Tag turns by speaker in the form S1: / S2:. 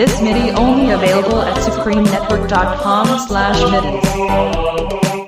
S1: This MIDI only available at supremenetwork.com slash MIDI.